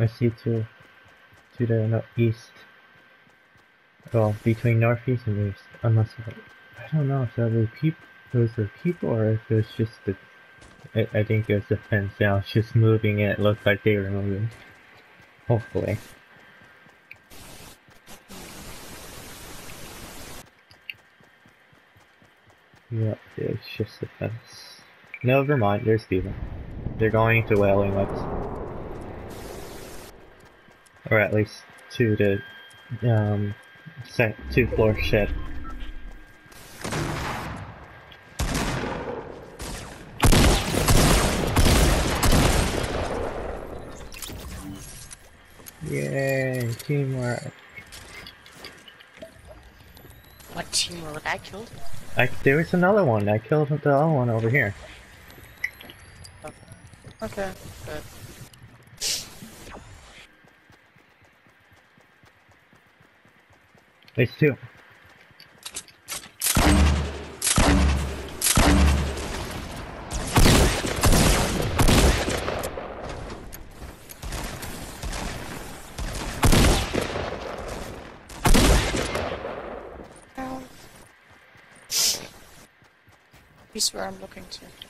I see two to the east. Well, between northeast and east. Unless I don't know if that was people, was the people or if it was just the. I, I think it was the fence. Yeah, it's just moving it. It looked like they were moving. Hopefully. Yep, it's just the fence. Never mind, there's Steven. They're going to Wailing Woods. Or at least two to the um sec two floor shed. Yay, teamwork. What teamwork I killed? I, there was another one. I killed the other one over here. Okay, good. It's two. He's where I'm looking to.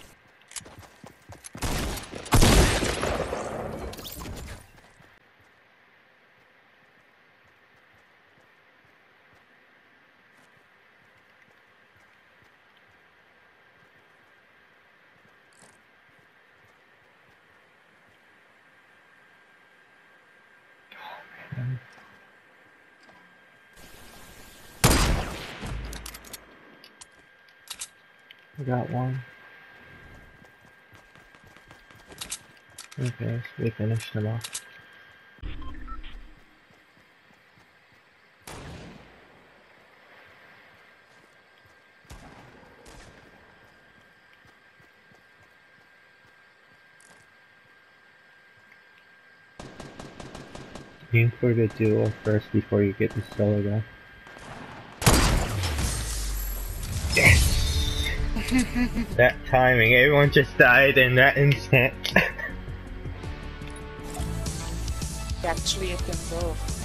I got one. Okay, so we finished them off. Aim for the duo first before you get the solo guy. That timing, everyone just died in that instant. Actually, you can both.